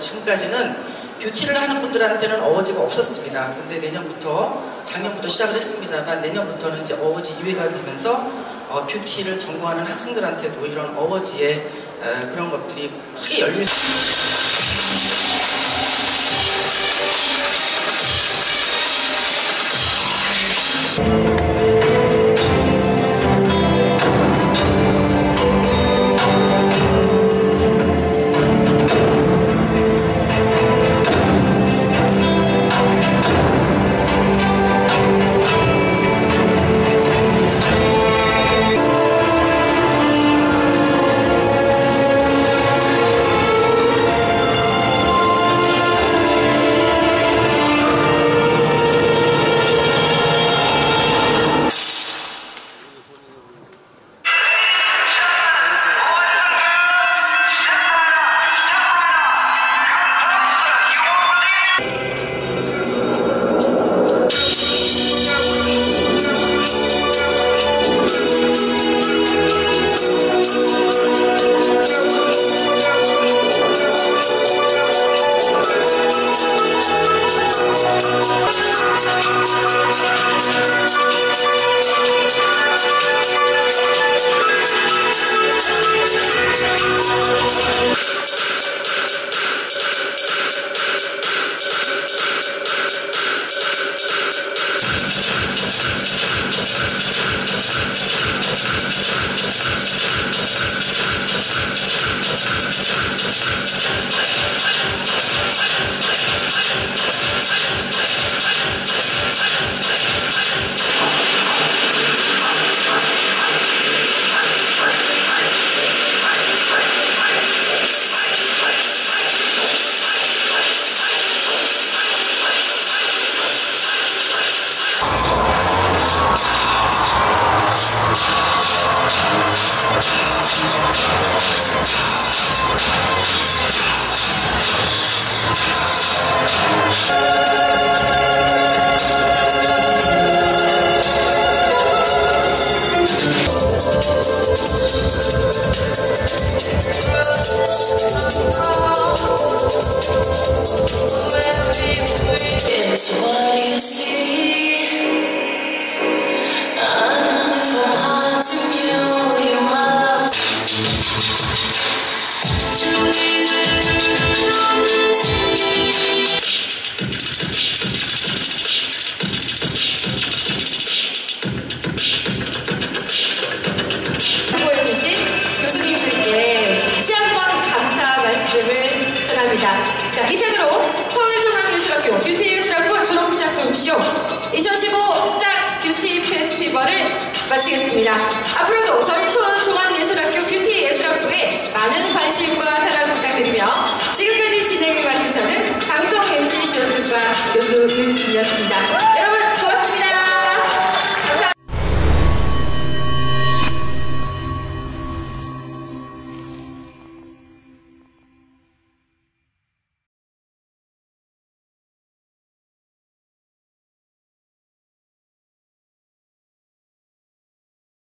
지금까지는 뷰티를 하는 분들한테는 어워즈가 없었습니다. 근데 내년부터 작년부터 시작을 했습니다만 내년부터는 이제 어워즈 2회가 되면서 어, 뷰티를 전공하는 학생들한테도 이런 어워즈의 에, 그런 것들이 크게 열릴 수 있습니다. Thank you. It's what you see. 마치겠습니다. 앞으로도 저희